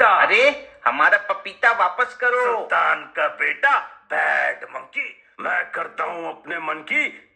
पपीता। अरे हमारा पपीता वापस करो। सुल्तान का बेटा बैड मंकी। मैं करता हूँ अपने मन की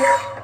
Yeah.